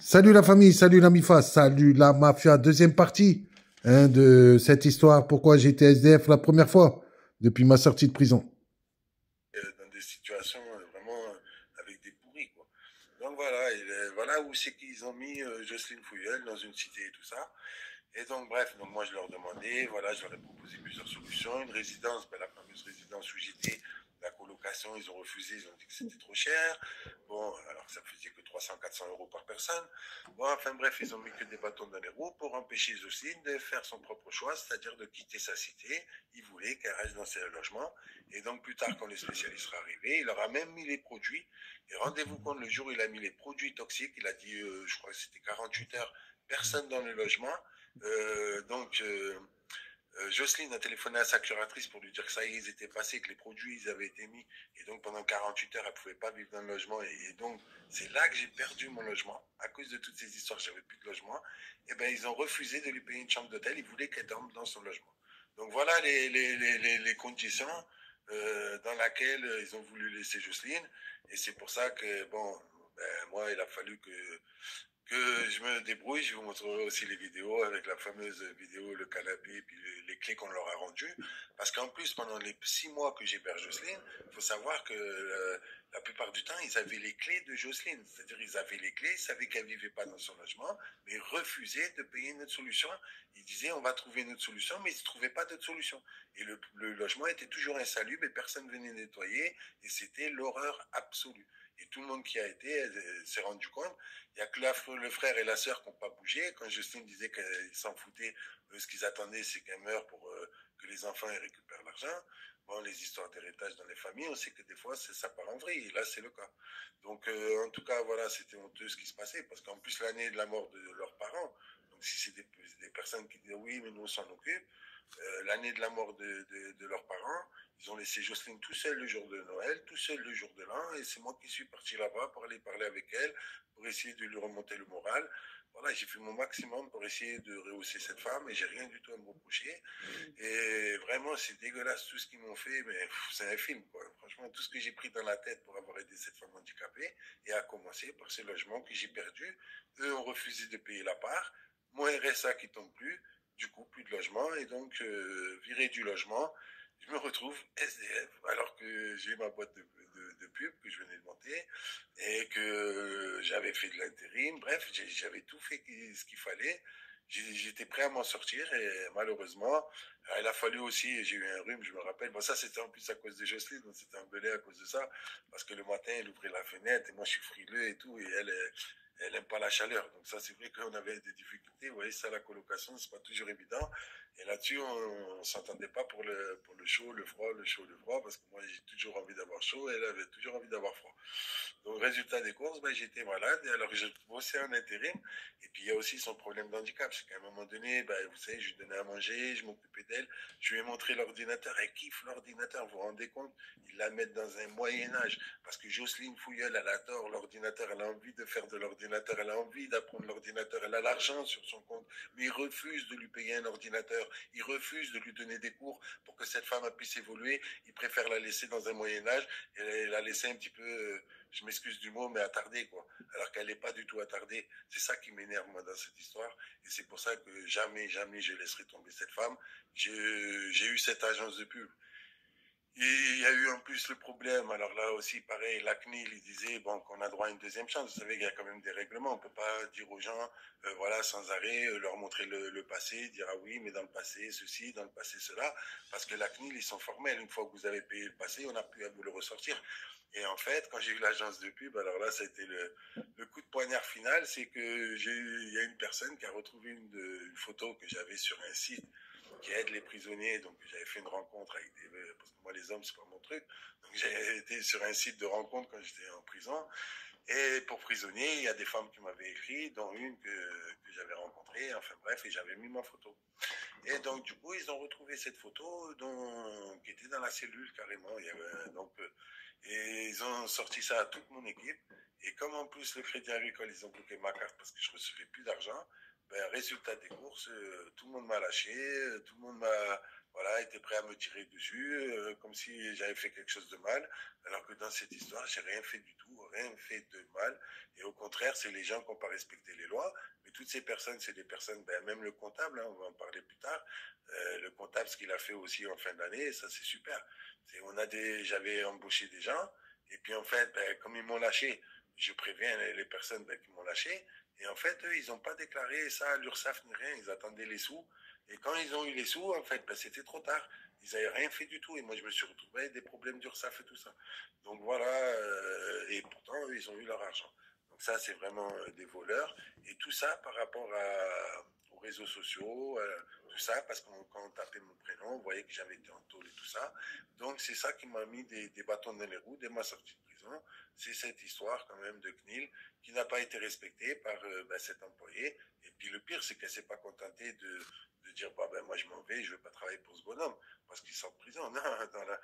Salut la famille, salut la MIFA, salut la mafia. Deuxième partie hein, de cette histoire. Pourquoi j'étais SDF la première fois depuis ma sortie de prison? Euh, dans des situations euh, vraiment euh, avec des pourris. Quoi. Donc voilà, voilà où c'est qu'ils ont mis Jocelyne Fouillel dans une cité et tout ça. Et donc bref, donc moi je leur demandais, voilà, je leur ai proposé plusieurs solutions. Une résidence, ben, la fameuse résidence où j'étais, la colocation, ils ont refusé, ils ont dit que c'était trop cher. Bon, alors que ça faisait que 300-400 euros par personne. Bon, enfin bref, ils ont mis que des bâtons dans les roues pour empêcher Jocelyne de faire son propre choix, c'est-à-dire de quitter sa cité. Ils voulaient qu'elle reste dans ses logements. Et donc plus tard, quand les spécialistes sera arrivé, il leur a même mis les produits. Et rendez-vous compte, le jour où il a mis les produits toxiques, il a dit, euh, je crois que c'était 48 heures, personne dans le logement. Euh, donc, euh, euh, Jocelyne a téléphoné à sa curatrice pour lui dire que ça y est, ils étaient passés, que les produits ils avaient été mis. Et donc, pendant 48 heures, elle pouvait pas vivre dans le logement. Et, donc, c'est là que j'ai perdu mon logement. À cause de toutes ces histoires, j'avais plus de logement. Et ben, ils ont refusé de lui payer une chambre d'hôtel. Ils voulaient qu'elle dorme dans son logement. Donc, voilà les, les, les, les, conditions euh, dans lesquelles ils ont voulu laisser Jocelyne. Et c'est pour ça que, bon, ben, moi, il a fallu que que je me débrouille. Je vous montrerai aussi les vidéos avec la fameuse vidéo, le canapé, puis les, clés qu'on leur a rendues. Parce qu'en plus, pendant les six mois que j'héberge Jocelyne, il faut savoir que euh, la plupart du temps, ils avaient les clés de Jocelyne. C'est-à-dire, ils avaient les clés, ils savaient qu'elle vivait pas dans son logement, mais refusaient de payer une autre solution. Ils disaient, on va trouver une autre solution, mais ils ne trouvaient pas d'autre solution. Et le, le logement était toujours insalubre et personne venait nettoyer. Et c'était l'horreur absolue. Et tout le monde qui a été s'est rendu compte. Il y a que le frère et la sœur qui n'ont pas bougé. Quand Justine disait qu'ils s'en foutaient, eux, ce qu'ils attendaient, c'est qu'elle meure pour euh, que les enfants récupèrent l'argent. Bon, les histoires d'héritage dans les familles, on sait que des fois, ça part en vrille. Là, c'est le cas. Donc, euh, en tout cas, voilà, c'était honteux ce qui se passait. Parce qu'en plus, l'année de la mort de leurs parents, donc si c'est des, des, personnes qui disent oui, mais nous, on s'en occupe, euh, l'année de la mort de, de, de, leurs parents, ils ont laissé Jocelyne tout seul le jour de Noël, tout seul le jour de l'an, et c'est moi qui suis parti là-bas pour aller parler avec elle, pour essayer de lui remonter le moral. Voilà, j'ai fait mon maximum pour essayer de rehausser cette femme, et j'ai rien du tout à me reprocher. Et vraiment, c'est dégueulasse tout ce qu'ils m'ont fait, mais c'est un film, quoi. Franchement, tout ce que j'ai pris dans la tête pour avoir aidé cette femme handicapée, et à commencer par ce logement que j'ai perdu. Eux ont refusé de payer la part, mon RSA qui tombe plus, du coup, plus de logement, et donc, euh, viré du logement, je me retrouve SDF, alors que j'ai ma boîte de, de, pub que je venais de monter, et que j'avais fait de l'intérim, bref, j'avais tout fait ce qu'il fallait, j'étais prêt à m'en sortir, et malheureusement, il a fallu aussi, j'ai eu un rhume, je me rappelle, bon ça c'était en plus à cause de Jocelyne, on s'était engueulé à cause de ça, parce que le matin, elle ouvrait la fenêtre, et moi je suis frileux et tout, et elle elle aime pas la chaleur. Donc ça, c'est vrai qu'on avait des difficultés. Vous voyez, ça, la colocation, c'est pas toujours évident. Et là-dessus, on, on s'entendait pas pour le, pour le chaud, le froid, le chaud, le froid, parce que moi, j'ai toujours envie d'avoir chaud et elle avait toujours envie d'avoir froid. Donc, résultat des courses, ben, j'étais malade et alors je bossais en intérim. Et puis, il y a aussi son problème d'handicap. C'est qu'à un moment donné, ben, vous savez, je lui donnais à manger, je m'occupais d'elle. Je lui ai montré l'ordinateur. Elle kiffe l'ordinateur. Vous vous rendez compte? Ils la mettent dans un Moyen-Âge. Parce que Jocelyne Fouilleul, elle adore l'ordinateur. Elle a envie de faire de l'ordinateur. Elle a envie d'apprendre l'ordinateur. Elle a l'argent sur son compte. Mais il refuse de lui payer un ordinateur. Il refuse de lui donner des cours pour que cette femme puisse évoluer. Il préfère la laisser dans un Moyen-Âge et la laisser un petit peu, je m'excuse du mot, mais attardée, quoi. Alors qu'elle n'est pas du tout attardée. C'est ça qui m'énerve, moi, dans cette histoire. Et c'est pour ça que jamais, jamais je laisserai tomber cette femme. J'ai eu cette agence de pub. Il y a eu en plus le problème, alors là aussi pareil, la CNIL il disait bon qu'on a droit à une deuxième chance. Vous savez qu'il y a quand même des règlements. On peut pas dire aux gens euh, voilà sans arrêt euh, leur montrer le, passé, dire ah oui mais dans le passé ceci, dans le passé cela, parce que la CNIL ils sont formels. Une fois que vous avez payé le passé, on n'a plus à vous le ressortir. Et en fait, quand j'ai eu l'agence de pub, alors là, ça a été le, coup de poignard final, c'est que j'ai il y a une personne qui a retrouvé une photo que j'avais sur un site qui aide les prisonniers. Donc j'avais fait une rencontre avec des parce que moi les hommes c'est pas mon truc. Donc j'ai été sur un site de rencontre quand j'étais en prison. Et pour prisonniers, il y a des femmes qui m'avaient écrit, dont une que, j'avais rencontrée, enfin bref, et j'avais mis ma photo. Et donc du coup, ils ont retrouvé cette photo dont, qui était dans la cellule carrément. Donc, et ils ont sorti ça à toute mon équipe. Et comme en plus le Crédit Agricole, ils ont bloqué ma carte parce que je recevais plus d'argent, ben, résultat des courses, euh, tout le monde m'a lâché, euh, tout le monde m'a voilà, était prêt à me tirer dessus, euh, comme si j'avais fait quelque chose de mal, alors que dans cette histoire, j'ai rien fait du tout, rien fait de mal, et au contraire, c'est les gens qui n'ont pas respecté les lois, mais toutes ces personnes, c'est des personnes, ben, même le comptable, hein, on va en parler plus tard, le comptable, ce qu'il a fait aussi en fin d'année, ça c'est super. On a des, j'avais embauché des gens, et puis en fait, ben, comme ils m'ont lâché, je préviens les, personnes ben, qui m'ont lâché, et en fait, eux, ils n'ont pas déclaré ça à l'URSSAF ni rien, ils attendaient les sous, et quand ils ont eu les sous, en fait, ben, c'était trop tard. Ils n'avaient rien fait du tout. Et moi, je me suis retrouvé avec des problèmes d'URSSAF et tout ça. Donc voilà, euh, et pourtant, ils ont eu leur argent. Ça, c'est vraiment euh, des voleurs. Et tout ça par rapport aux réseaux sociaux, euh, tout ça, parce que quand tapait mon prénom, on voyait que j'avais été en tôle et tout ça. Donc c'est ça qui m'a mis des, des, bâtons dans les roues dès ma sortie de prison. C'est cette histoire quand même de CNIL qui n'a pas été respectée par ben, cet employé. Et puis le pire, c'est qu'elle s'est pas contentée de, de dire bah, ben moi je m'en vais, je vais pas travailler pour ce bonhomme parce qu'il sort de prison. Non, dans la,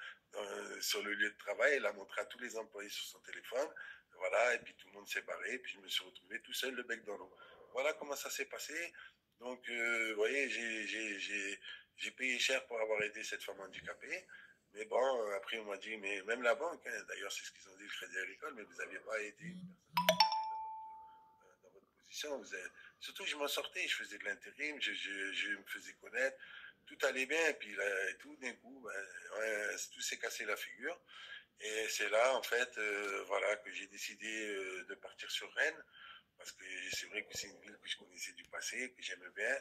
sur le lieu de travail, elle a montré à tous les employés sur son téléphone, voilà, et puis tout le monde s'est barré, et puis je me suis retrouvé tout seul, le bec dans l'eau. Voilà comment ça s'est passé. Donc, euh, vous voyez, j'ai payé cher pour avoir aidé cette femme handicapée. Mais bon, après, on m'a dit, mais même la banque, hein, d'ailleurs, c'est ce qu'ils ont dit, le Crédit Agricole, mais vous n'aviez pas aidé Surtout, je m'en sortais, je faisais de l'intérim, je, me faisais connaître, tout allait bien, et puis tout d'un coup, ben, tout s'est cassé la figure. Et c'est là, en fait, euh, voilà, que j'ai décidé euh, de partir sur Rennes, parce que c'est vrai que c'est une ville que je connaissais du passé, que j'aimais bien.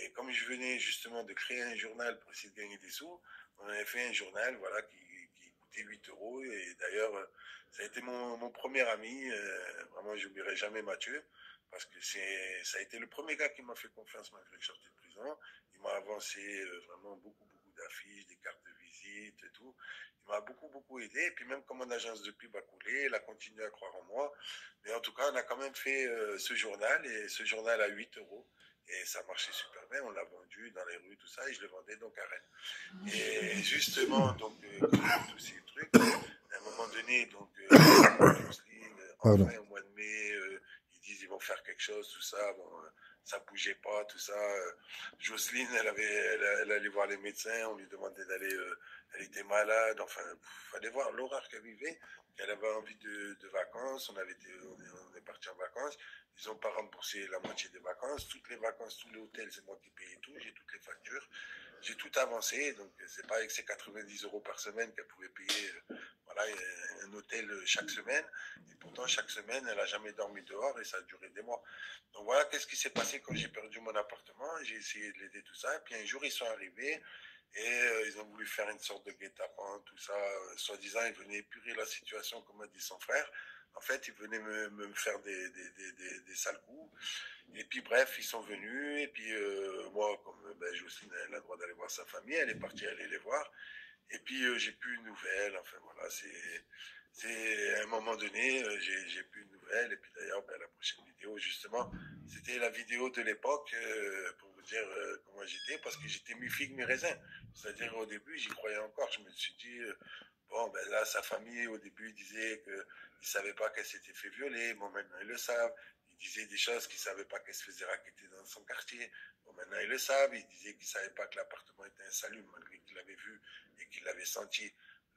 Et comme je venais justement de créer un journal pour essayer de gagner des sous, on avait fait un journal, voilà, qui, coûtait 8 euros. Et d'ailleurs, ça a été mon, premier ami. Euh, vraiment, je n'oublierai jamais Mathieu parce que c'est, ça a été le premier gars qui m'a fait confiance malgré que je sortais de prison. Il m'a avancé euh, vraiment beaucoup, beaucoup d'affiches, des cartes de visite et tout. Il m'a beaucoup, beaucoup aidé. Et puis même comme mon agence de pub a coulé, il a continué à croire en moi. Mais en tout cas, on a quand même fait euh, ce journal et ce journal à 8 euros. Et ça marchait super bien. On l'a vendu dans les rues, tout ça, et je le vendais donc à Rennes. Et justement, donc, euh, tous ces trucs, à un moment donné, donc, mai, ils tout ça. Bon, euh, ça bougeait pas, tout ça. Euh, Jocelyne, elle avait, elle, allait voir les médecins, on lui demandait d'aller, euh, elle était malade, enfin, fallait voir l'horreur qu'elle vivait. Elle avait envie de, vacances, on avait on est, parti en vacances. Ils n'ont pas remboursé la moitié des vacances. Toutes les vacances, tous les hôtels, c'est moi qui payais tout. J'ai toutes les factures. J'ai tout avancé. Donc, c'est pas avec ces 90 euros par semaine qu'elle pouvait payer voilà, un hôtel chaque semaine. Et pourtant, chaque semaine, elle n'a jamais dormi dehors et ça a duré des mois. Donc voilà, qu'est-ce qui s'est passé quand j'ai perdu mon appartement. J'ai essayé de l'aider, tout ça. Puis un jour, ils sont arrivés et euh, ils ont voulu faire une sorte de guet-apens, tout ça. Euh, soi-disant, ils venaient épurer la situation, comme a dit son frère. En fait, ils venaient me, faire des, des, des, des, sales coups. Et puis, bref, ils sont venus. Et puis, euh, moi, comme ben, Jocelyne a le droit d'aller voir sa famille, elle est partie aller les voir. Et puis, euh, j'ai plus une nouvelle. Enfin, voilà, c'est, à un moment donné, euh, j'ai, plus une nouvelle. Et puis, d'ailleurs, ben, la prochaine vidéo, justement, c'était la vidéo de l'époque euh, dire comment j'étais, parce que j'étais mi-figue, mi-raisin. C'est-à-dire, au début, j'y croyais encore. Je me suis dit, bon, ben là, sa famille, au début, disait qu'ils ne savaient pas qu'elle s'était fait violer. Bon, maintenant, ils le savent. Ils disaient des choses qu'ils ne savaient pas qu'elle se faisait raqueter dans son quartier. Bon, maintenant, ils le savent. Ils disaient qu'ils ne savaient pas que l'appartement était insalubre, malgré qu'ils l'avaient vu qu'ils l'avaient senti.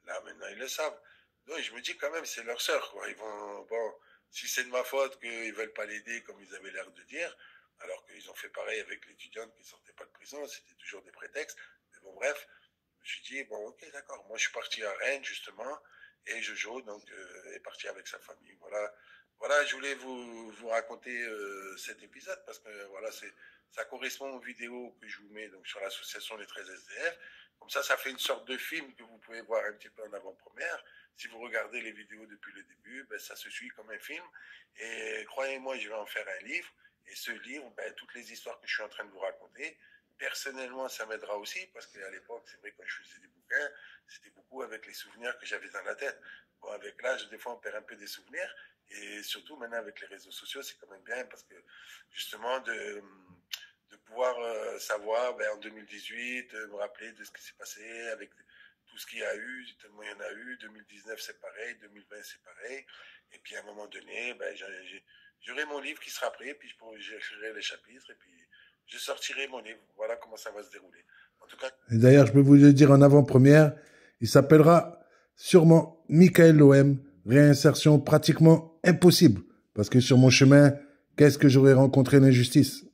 Là, maintenant, ils le savent. Donc, je me dis quand même, c'est leur sœur, quoi. Ils vont, bon, si c'est de ma faute qu'ils veulent pas l'aider comme ils avaient l'air de dire, alors qu'ils ont fait pareil avec l'étudiante qui sortait pas de prison, c'était toujours des prétextes. Mais bon, bref, je me suis dit, bon, ok, d'accord. Moi, je suis parti à Rennes, justement, et Jojo, donc, euh, est parti avec sa famille. Voilà. Voilà, je voulais vous, vous raconter euh, cet épisode parce que, voilà, ça correspond aux vidéos que je vous mets donc sur l'association Les 13 SDF. Comme ça, ça fait une sorte de film que vous pouvez voir un petit peu en avant-première. Si vous regardez les vidéos depuis le début, ben, ça se suit comme un film. Et croyez-moi, je vais en faire un livre. Et ce livre, ben, toutes les histoires que je suis en train de vous raconter, personnellement, ça m'aidera aussi, parce qu'à l'époque, c'est vrai, quand je faisais des bouquins, c'était beaucoup avec les souvenirs que j'avais dans la tête. Bon, avec l'âge, des fois, on perd un peu des souvenirs. Et surtout, maintenant, avec les réseaux sociaux, c'est quand même bien, parce que, justement, de de pouvoir euh, savoir ben, en 2018, euh, me rappeler de ce qui s'est passé avec tout ce qu'il y a eu, tellement il y en a eu, 2019 c'est pareil, 2020 c'est pareil, et puis à un moment donné, ben, j'aurai mon livre qui sera prêt, puis j'écrirai les chapitres, et puis je sortirai mon livre, voilà comment ça va se dérouler. En tout cas, d'ailleurs, je peux vous le dire en avant-première, il s'appellera sûrement Michael Lohem, réinsertion pratiquement impossible. Parce que sur mon chemin, qu'est-ce que j'aurais rencontré l'injustice